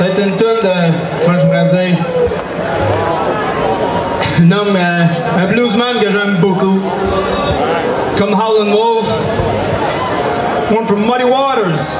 Ça va être une toune de. Comment je pourrais dire Un homme, euh, un bluesman que j'aime beaucoup. Comme Howlin' Wolf. born from Muddy Waters.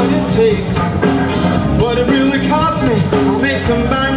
what it takes. What it really cost me I made somebody